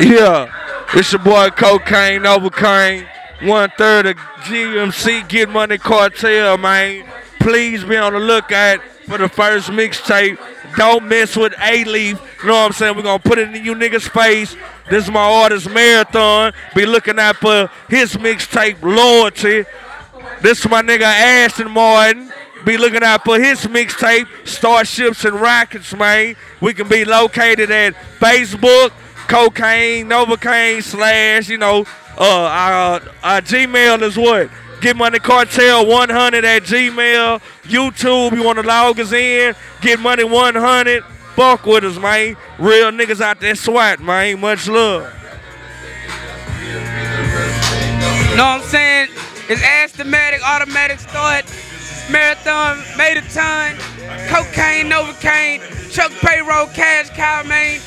Yeah, it's your boy Cocaine Novocaine, one third of GMC Get Money Cartel, man. Please be on the lookout for the first mixtape. Don't mess with A Leaf. You know what I'm saying? We're gonna put it in you niggas' face. This is my artist marathon. Be looking out for his mixtape Loyalty. This is my nigga Ashton Martin. Be looking out for his mixtape, Starships and Rockets, man. We can be located at Facebook, Cocaine, Novocaine, slash, you know, uh, our, our Gmail is what? Get Money Cartel 100 at Gmail. YouTube, you want to log us in, Get Money 100. Fuck with us, man. Real niggas out there swat, man. Much love. Know what I'm saying? It's Ashtomatic, automatic start, marathon, made a ton, cocaine, novocaine, Chuck payroll, cash cow, man.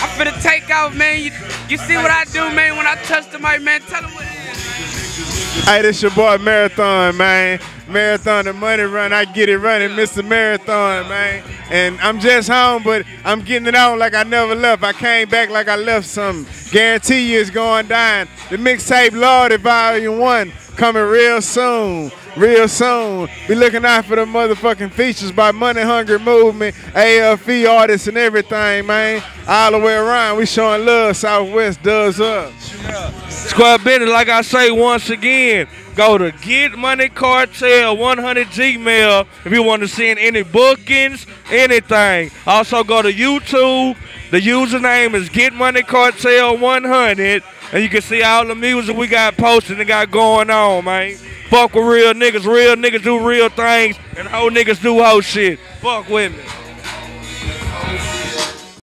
I'm finna take off, man. You, you see what I do, man, when I touch the mic, man. Tell them what it is. Hey, this your boy Marathon, man. Marathon, the money run, I get it running, Mr. Marathon, man. And I'm just home, but I'm getting it on like I never left. I came back like I left something. Guarantee you it's going down. The mixtape Lordy Volume 1 coming real soon. Real soon. Be looking out for the motherfucking features by Money Hungry Movement, AFE artists and everything, man. All the way around. We showing love. Southwest does up. Square business, like I say once again, go to Get Money Cartel 100 Gmail if you want to send any bookings, anything. Also go to YouTube. The username is Get Money Cartel 100, and you can see all the music we got posted and got going on, man. Fuck with real niggas. Real niggas do real things, and whole niggas do whole shit. Fuck with me.